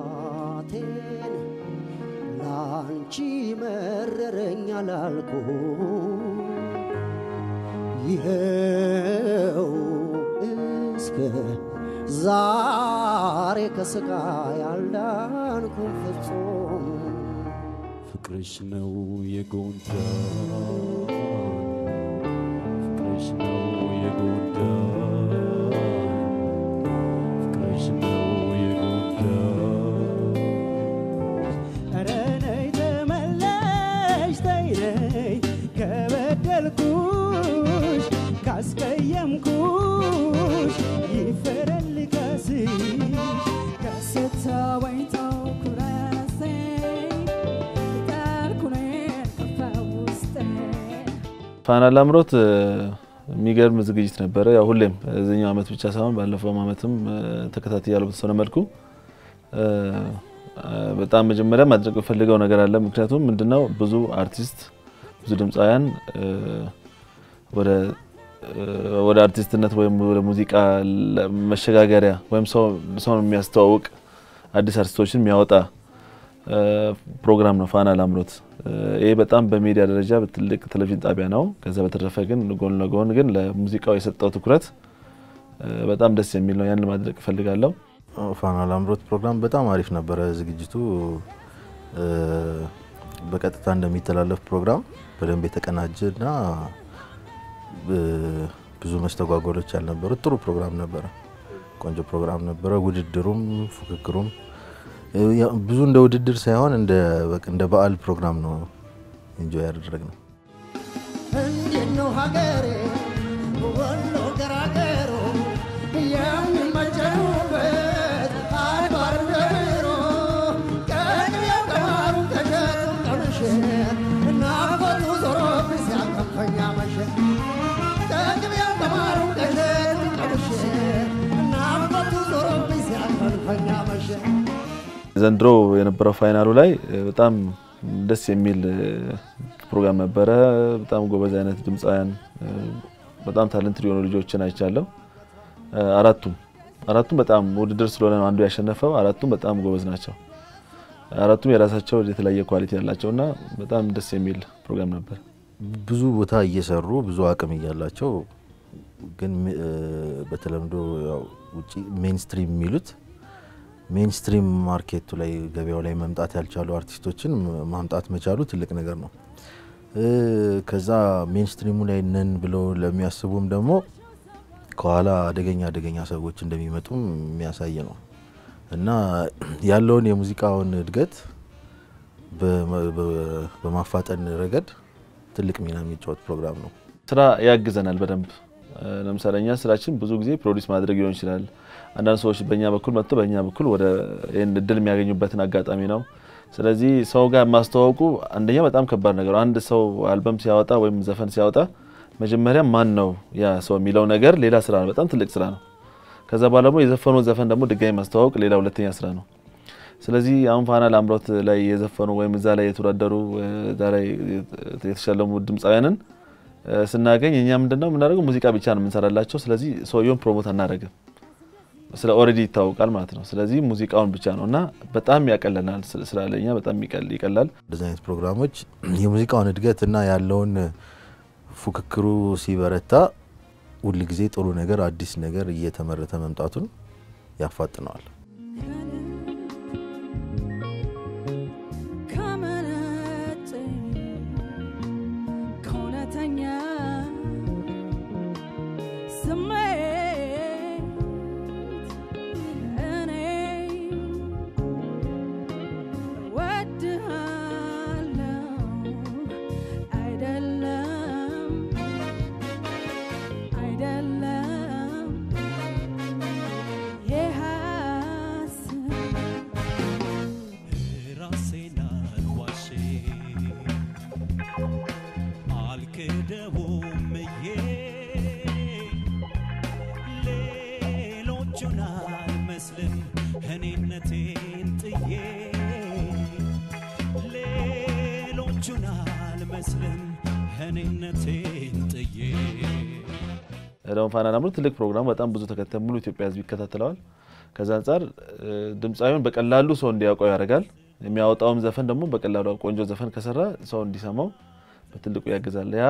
ጥፋቴን ላንቺ መረረኝ አላልኩ ይኸው እስከ ዛሬ ከስቃይ አልዳንኩም ፍጹም። ፍቅርሽ ነው የጎዳኝ ፍቅርሽ ነው የጎዳኝ ፋና ላምሮት የሚገርም ዝግጅት ነበረ። ያው ሁሌም እዚኛው አመት ብቻ ሳይሆን ባለፈው አመትም እ፣ ተከታትያለሁ በተወሰነ መልኩ በጣም መጀመሪያ ማድረግ የምፈልገው ነገር አለ። ምክንያቱም ምንድነው ብዙ አርቲስት ብዙ ድምፃውያን ወደ ወደ አርቲስትነት ወይም ወደ ሙዚቃ መሸጋገሪያ ወይም ሰው ሰውን የሚያስተዋውቅ አዲስ አርቲስቶችን የሚያወጣ ፕሮግራም ነው ፋና ላምሮት። ይሄ በጣም በሚዲያ ደረጃ ትልቅ ቴሌቪዥን ጣቢያ ነው። ከዛ በተረፈ ግን ጎን ለጎን ግን ለሙዚቃው የሰጠው ትኩረት በጣም ደስ የሚል ነው። ያን ማድረግ እፈልጋለሁ። ፋና ላምሮት ፕሮግራም በጣም አሪፍ ነበረ። ዝግጅቱ በቀጥታ እንደሚተላለፍ ፕሮግራም በደንብ የተቀናጀና እ፣ ብዙ መስተጓጎሎች ያልነበሩት ጥሩ ፕሮግራም ነበረ። ቆንጆ ፕሮግራም ነበረ። ውድድሩም ፉክክሩም ብዙ እንደ ውድድር ሳይሆን እንደ በዓል ፕሮግራም ነው enjoy ያደረግነው። እንዴት ነው ሀገሬ ዘንድሮ የነበረው final ኡ ላይ በጣም ደስ የሚል ፕሮግራም ነበረ። በጣም ጎበዝ አይነት ድምፃውያን በጣም talented የሆኑ ልጆችን አይቻለሁ። አራቱም አራቱም በጣም ውድድር ስለሆነ ነው አንዱ ያሸነፈው። አራቱም በጣም ጎበዝ ናቸው። አራቱም የራሳቸው የተለያየ quality ያላቸው እና በጣም ደስ የሚል ፕሮግራም ነበር። ብዙ ቦታ እየሰሩ ብዙ አቅም እያላቸው ግን በተለምዶ ውጪ mainstream የሚሉት mainstream market ኡ ላይ ገበያው ላይ መምጣት ያልቻሉ አርቲስቶችን ማምጣት መቻሉ ትልቅ ነገር ነው። ከዛ mainstream ኡ ላይ ነን ብለው ለሚያስቡም ደግሞ ከኋላ አደገኛ አደገኛ ሰዎች እንደሚመጡም የሚያሳይ ነው እና ያለውን የሙዚቃውን እድገት በማፋጠን ረገድ ትልቅ ሚና የሚጫወት ፕሮግራም ነው። ስራ ያግዘናል በደንብ ለምሳሌ እኛ ስራችን ብዙ ጊዜ produce ማድረግ ሊሆን ይችላል። አንዳንድ ሰዎች በእኛ በኩል መጥቶ በእኛ በኩል ወደ ይህን እድል የሚያገኙበትን አጋጣሚ ነው። ስለዚህ ሰው ጋር ማስተዋወቁ አንደኛ በጣም ከባድ ነገር አንድ ሰው አልበም ሲያወጣ ወይም ዘፈን ሲያወጣ መጀመሪያ ማን ነው ያ ሰው የሚለው ነገር ሌላ ስራ ነው፣ በጣም ትልቅ ስራ ነው። ከዛ በኋላ ደግሞ የዘፈነው ዘፈን ደግሞ ድጋሚ ማስተዋወቅ ሌላ ሁለተኛ ስራ ነው። ስለዚህ አሁን ፋና ላምሮት ላይ የዘፈኑ ወይም እዛ ላይ የተወዳደሩ እዛ ላይ የተሸለሙ ድምፃውያንን ስናገኝ እኛ ምንድነው የምናደርገው? ሙዚቃ ብቻ ነው የምንሰራላቸው። ስለዚህ ሰውየውን promote አናደርግም፣ ስለ already ይታወቃል ማለት ነው። ስለዚህ ሙዚቃውን ብቻ ነው እና በጣም ያቀለናል። ስራ በጣም ይቀላል። እንደዚህ አይነት ፕሮግራሞች የሙዚቃውን እድገት እና ያለውን ፉክክሩ ሲበረታ ሁል ጊዜ ጥሩ ነገር አዲስ ነገር እየተመረተ መምጣቱን ያፋጥነዋል። አልመስልም እኔነቴን ጥዬ ደግሞ ፋና ላምሮት ትልቅ ፕሮግራም፣ በጣም ብዙ ተከታይ ሙሉ ኢትዮጵያ ሕዝብ ይከታተለዋል። ከዛ አንጻር ድምፃዊውን በቀላሉ ሰው እንዲያውቀው ያደርጋል። የሚያወጣውም ዘፈን ደግሞ በቀላሉ ቆንጆ ዘፈን ከሰራ ሰው እንዲሰማው በትልቁ ያግዛል። ያ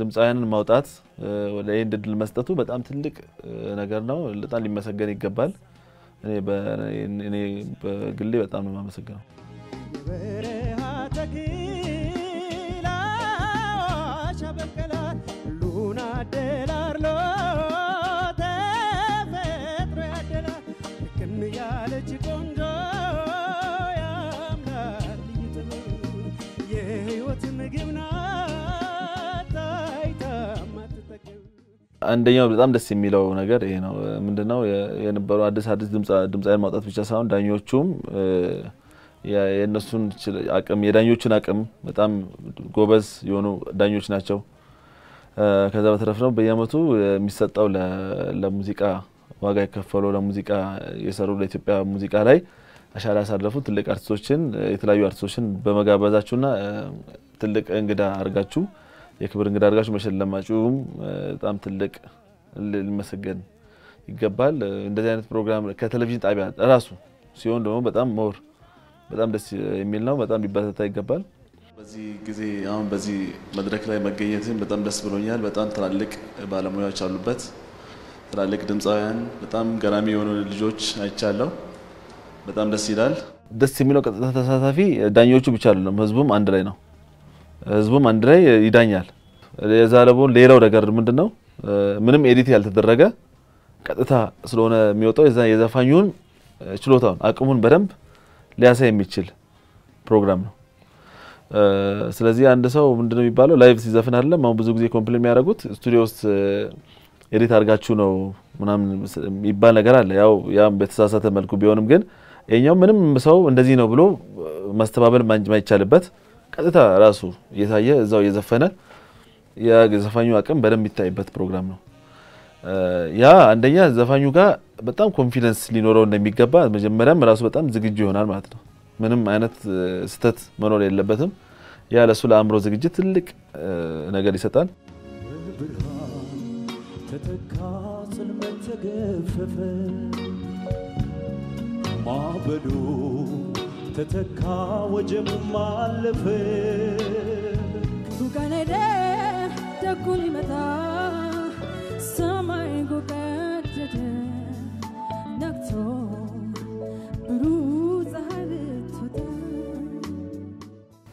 ድምፃውያንን ማውጣት እ፣ ወደ ይህን እድል መስጠቱ በጣም ትልቅ ነገር ነው። በጣም ሊመሰገን ይገባል። እኔ በግሌ በጣም ነው የማመሰግነው። አንደኛው በጣም ደስ የሚለው ነገር ይሄ ነው። ምንድነው የነበሩ አዲስ አዲስ ድምፃ- ድምፃውያን ማውጣት ብቻ ሳይሆን ዳኞቹም የእነሱን አቅም የዳኞቹን አቅም በጣም ጎበዝ የሆኑ ዳኞች ናቸው። ከዛ በተረፍ ነው በየአመቱ የሚሰጠው ለሙዚቃ ዋጋ የከፈሉ ለሙዚቃ የሰሩ ለኢትዮጵያ ሙዚቃ ላይ አሻራ ያሳረፉ ትልቅ አርቲስቶችን የተለያዩ አርቲስቶችን በመጋበዛችሁና ትልቅ እንግዳ አድርጋችሁ የክብር እንግዳ አድርጋችሁ መሸለማችሁም በጣም ትልቅ ሊመሰገን ይገባል። እንደዚህ አይነት ፕሮግራም ከቴሌቪዥን ጣቢያ ራሱ ሲሆን ደግሞ በጣም more በጣም ደስ የሚል ነው። በጣም ሊበረታታ ይገባል። በዚህ ጊዜ አሁን በዚህ መድረክ ላይ መገኘትም በጣም ደስ ብሎኛል። በጣም ትላልቅ ባለሙያዎች አሉበት፣ ትላልቅ ድምፃውያን፣ በጣም ገራሚ የሆኑ ልጆች አይቻለሁ። በጣም ደስ ይላል። ደስ የሚለው ቀጥታ ተሳታፊ ዳኞቹ ብቻ አይደለም፣ ህዝቡም አንድ ላይ ነው። ህዝቡም አንድ ላይ ይዳኛል። የዛለቦን ሌላው ነገር ምንድን ነው? ምንም edit ያልተደረገ ቀጥታ ስለሆነ የሚወጣው የዘፋኙን ችሎታውን አቅሙን በደንብ ሊያሳይ የሚችል ፕሮግራም ነው። ስለዚህ አንድ ሰው ምንድነው የሚባለው live ሲዘፍን አይደለም። አሁን ብዙ ጊዜ complain የሚያደርጉት ስቱዲዮ ውስጥ edit አድርጋችሁ ነው ምናምን የሚባል ነገር አለ። ያው ያም በተሳሳተ መልኩ ቢሆንም ግን ይሄኛው ምንም ሰው እንደዚህ ነው ብሎ ማስተባበል ማይቻልበት ቀጥታ ራሱ እየታየ እዛው እየዘፈነ የዘፋኙ አቅም በደንብ የሚታይበት ፕሮግራም ነው። ያ አንደኛ ዘፋኙ ጋር በጣም confidence ሊኖረው እንደሚገባ መጀመሪያም ራሱ በጣም ዝግጁ ይሆናል ማለት ነው። ምንም አይነት ስህተት መኖር የለበትም። ያ ለእሱ ለአእምሮ ዝግጅት ትልቅ ነገር ይሰጣል። ተተካ ጽልመት ተገፈፈ ማበዶ ተተካ ወጀቡም አለፈ ቱቀነደ ደጉ ሊመታ ሰማይ ጎቀደደ ነግቶ ብሩህ ፀሐይ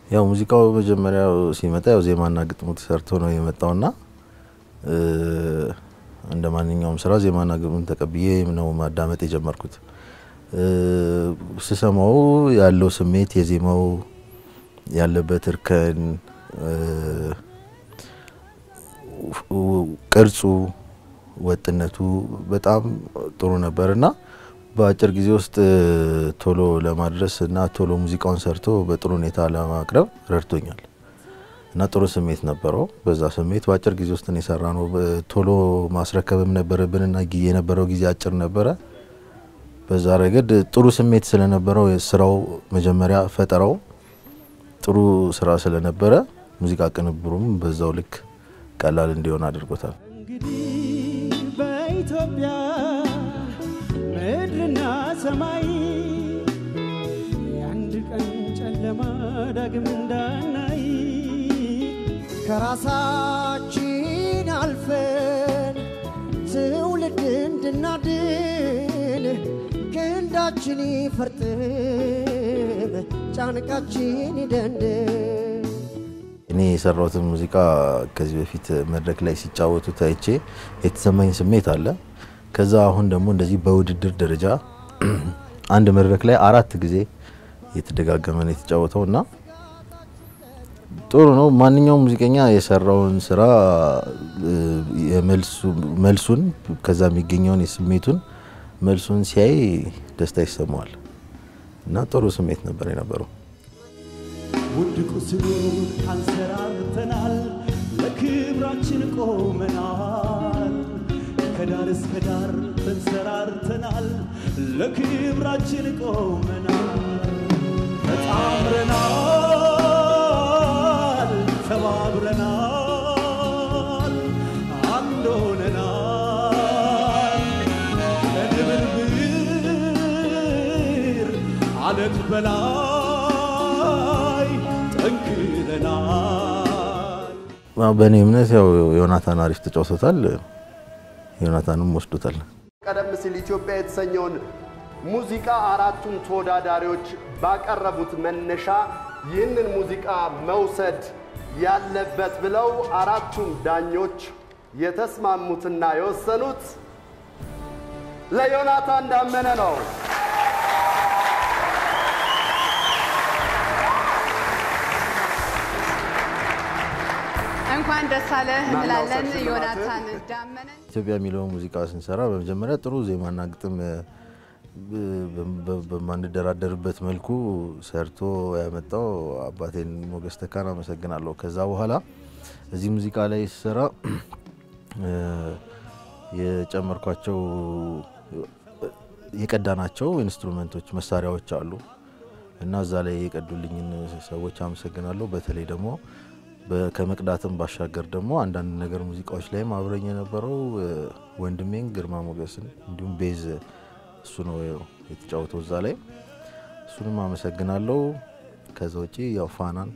ያው ሙዚቃው መጀመሪያው ሲመጣ ያው ዜማና ግጥሙ ተሰርቶ ነው የመጣውና እንደ ማንኛውም ስራ ዜማና ግጥሙን ተቀብዬ ነው ማዳመጥ የጀመርኩት። ስሰማው ያለው ስሜት የዜማው ያለበት እርከን፣ ቅርጹ፣ ወጥነቱ በጣም ጥሩ ነበር እና በአጭር ጊዜ ውስጥ ቶሎ ለማድረስ እና ቶሎ ሙዚቃውን ሰርቶ በጥሩ ሁኔታ ለማቅረብ ረድቶኛል እና ጥሩ ስሜት ነበረው። በዛ ስሜት በአጭር ጊዜ ውስጥ የሰራ ነው። ቶሎ ማስረከብም ነበረብን እና የነበረው ጊዜ አጭር ነበረ። በዛ ረገድ ጥሩ ስሜት ስለነበረው ስራው መጀመሪያ ፈጠራው ጥሩ ስራ ስለነበረ ሙዚቃ ቅንብሩም በዛው ልክ ቀላል እንዲሆን አድርጎታል። እንግዲህ በኢትዮጵያ ምድርና ሰማይ የአንድ ቀን ጨለማ ዳግም እንዳናይ ከራሳችን አልፈን ትውልድ እንድናድን ክንዳችን ይፈርጥም ጫንቃችን ይደንድን እኔ የሰራሁትን ሙዚቃ ከዚህ በፊት መድረክ ላይ ሲጫወቱ ታይቼ የተሰማኝ ስሜት አለ። ከዛ አሁን ደግሞ እንደዚህ በውድድር ደረጃ አንድ መድረክ ላይ አራት ጊዜ የተደጋገመ ነው የተጫወተው እና ጥሩ ነው። ማንኛውም ሙዚቀኛ የሰራውን ስራ መልሱን ከዛ የሚገኘውን የስሜቱን መልሱን ሲያይ ደስታ ይሰማዋል እና ጥሩ ስሜት ነበር የነበረው። ውድ ቁስሉን አንሰራርተናል፣ ለክብራችን ቆመናል። ከዳር እስከ ዳር ተንሰራርተናል፣ ለክብራችን ቆመናል። ተጣምረናል፣ በእኔ እምነት ያው ዮናታን አሪፍ ተጫውቶታል። ዮናታንም ወስዶታል። ቀደም ሲል ኢትዮጵያ የተሰኘውን ሙዚቃ አራቱም ተወዳዳሪዎች ባቀረቡት መነሻ ይህንን ሙዚቃ መውሰድ ያለበት ብለው አራቱም ዳኞች የተስማሙትና የወሰኑት ለዮናታን ዳመነ ነው። እንኳን ደስ አለህ እንላለን ዮናታን ዳመነ። ኢትዮጵያ የሚለውን ሙዚቃ ስንሰራ በመጀመሪያ ጥሩ ዜማና ግጥም በማንደራደርበት መልኩ ሰርቶ ያመጣው አባቴን ሞገስ ተካን አመሰግናለሁ። ከዛ በኋላ እዚህ ሙዚቃ ላይ ስሰራ የጨመርኳቸው የቀዳናቸው instrument ኦች መሳሪያዎች አሉ እና እዛ ላይ የቀዱልኝን ሰዎች አመሰግናለሁ። በተለይ ደግሞ ከመቅዳትም ባሻገር ደግሞ አንዳንድ ነገር ሙዚቃዎች ላይም አብረኝ የነበረው ወንድሜን ግርማ ሞገስን እንዲሁም bass እሱ ነው የተጫወተው እዛ ላይ እሱንም አመሰግናለሁ። ከዛ ውጪ ያው ፋናን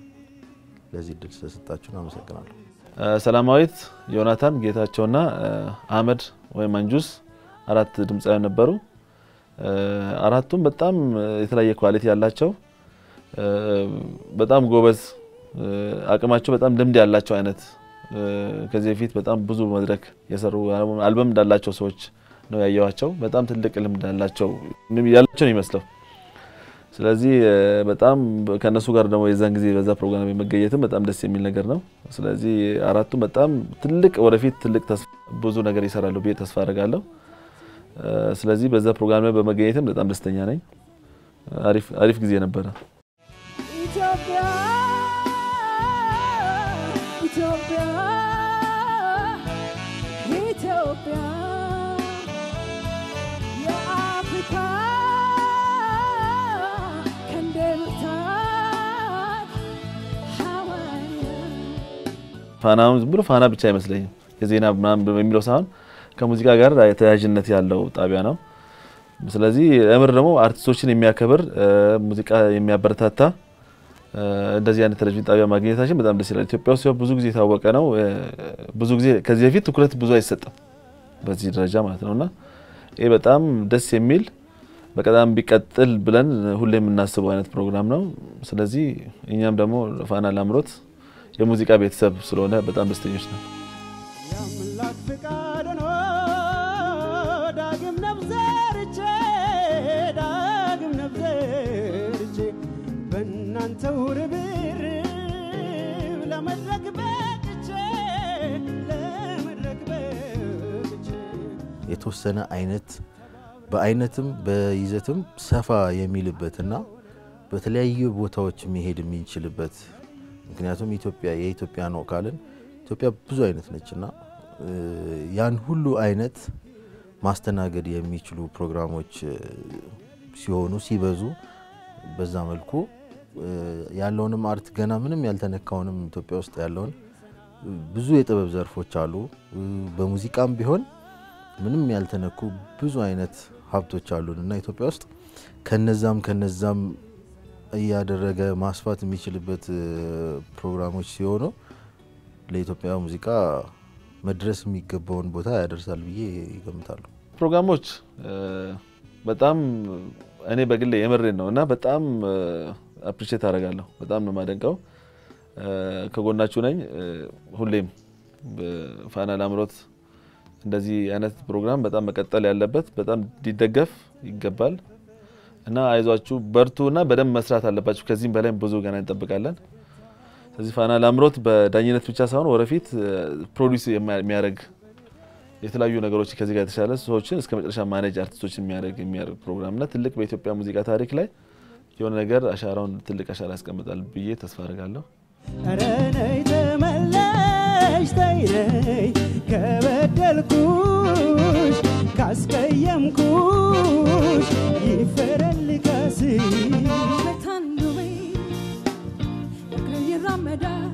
ለዚህ እድል ስለሰጣችሁን አመሰግናለሁ። ሰላማዊት፣ ዮናታን፣ ጌታቸውና አህመድ ወይም አንጁስ አራት ድምፃውያን ነበሩ። አራቱም በጣም የተለያየ ኳሊቲ ያላቸው በጣም ጎበዝ አቅማቸው በጣም ልምድ ያላቸው አይነት ከዚህ በፊት በጣም ብዙ መድረክ የሰሩ አልበም እንዳላቸው ሰዎች ነው ያየዋቸው። በጣም ትልቅ ልምድ ያላቸው ያላቸው ነው ይመስለው። ስለዚህ በጣም ከእነሱ ጋር ደግሞ የዛን ጊዜ በዛ ፕሮግራም የመገኘትም በጣም ደስ የሚል ነገር ነው። ስለዚህ አራቱም በጣም ትልቅ ወደፊት ትልቅ ብዙ ነገር ይሰራሉ ብዬ ተስፋ አደርጋለሁ። ስለዚህ በዛ ፕሮግራም ላይ በመገኘትም በጣም ደስተኛ ነኝ። አሪፍ ጊዜ ነበረ። ዝም ብሎ ፋና ብቻ አይመስለኝም። የዜና ምናምን የሚለው ሳይሆን ከሙዚቃ ጋር ተያያዥነት ያለው ጣቢያ ነው። ስለዚህ እምር ደግሞ አርቲስቶችን የሚያከብር ሙዚቃ የሚያበረታታ እንደዚህ አይነት ቴሌቪዥን ጣቢያ ማግኘታችን በጣም ደስ ይላል። ኢትዮጵያ ውስጥ ብዙ ጊዜ የታወቀ ነው። ብዙ ጊዜ ከዚህ በፊት ትኩረት ብዙ አይሰጥም በዚህ ደረጃ ማለት ነው እና ይህ በጣም ደስ የሚል በቀጣም ቢቀጥል ብለን ሁሌ የምናስበው አይነት ፕሮግራም ነው። ስለዚህ እኛም ደግሞ ፋና ላምሮት የሙዚቃ ቤተሰብ ስለሆነ በጣም ደስተኞች ነን። የአምላክ ፍቃድ ሆኖ ዳግም ነብዘርቼ ዳግም ነብዘርቼ በእናንተው ርብርብ ለመድረክ በቅቼ ለመድረክ በቅቼ የተወሰነ አይነት በአይነትም በይዘትም ሰፋ የሚልበትና በተለያዩ ቦታዎች መሄድ የሚችልበት ምክንያቱም ኢትዮጵያ የኢትዮጵያ ነው ካልን ኢትዮጵያ ብዙ አይነት ነችና ያን ሁሉ አይነት ማስተናገድ የሚችሉ ፕሮግራሞች ሲሆኑ ሲበዙ በዛ መልኩ ያለውንም art ገና ምንም ያልተነካውንም ኢትዮጵያ ውስጥ ያለውን ብዙ የጥበብ ዘርፎች አሉ። በሙዚቃም ቢሆን ምንም ያልተነኩ ብዙ አይነት ሀብቶች አሉን እና ኢትዮጵያ ውስጥ ከነዛም ከነዛም እያደረገ ማስፋት የሚችልበት ፕሮግራሞች ሲሆኑ ለኢትዮጵያ ሙዚቃ መድረስ የሚገባውን ቦታ ያደርሳል ብዬ እገምታለሁ። ፕሮግራሞች በጣም እኔ በግሌ የምሬን ነው እና በጣም appreciate አደርጋለሁ። በጣም ነው የማደንቀው። ከጎናችሁ ነኝ ሁሌም በፋና ላምሮት እንደዚህ አይነት ፕሮግራም በጣም መቀጠል ያለበት በጣም ሊደገፍ ይገባል እና አይዟችሁ በርቱ እና በደንብ መስራት አለባችሁ። ከዚህም በላይ ብዙ ገና እንጠብቃለን። ስለዚህ ፋና ላምሮት በዳኝነት ብቻ ሳይሆን ወደፊት produce የሚያደርግ የተለያዩ ነገሮች ከዚህ ጋር የተሻለ ሰዎችን እስከ መጨረሻ manage አርቲስቶችን የሚያደርግ የሚያደርግ ፕሮግራም እና ትልቅ በኢትዮጵያ ሙዚቃ ታሪክ ላይ የሆነ ነገር አሻራውን ትልቅ አሻራ ያስቀምጣል ብዬ ተስፋ አድርጋለሁ። ኧረ ተመለሽ ተይ ነይ ከበደልኩሽ ካስቀየምኩሽ ይፈረልከስ በታንዱቤ እግሬ ይራመዳል።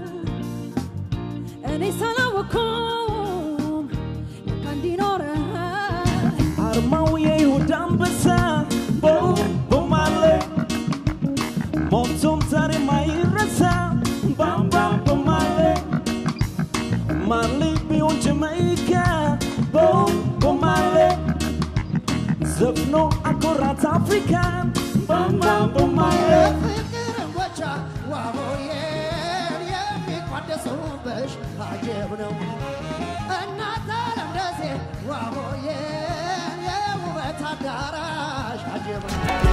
እኔ ሳላወኩም ለካ አርማው የይሁዳ አንበሳ ቦ አፍሪካን ባም ባም bomale. ፍቅር ወቻ ዋሆዬን የሚቋደሱብሽ አጀብ ነው እናት አለም ደሴ ዋሆዬን የውበት አዳራሽ አጀብ ነው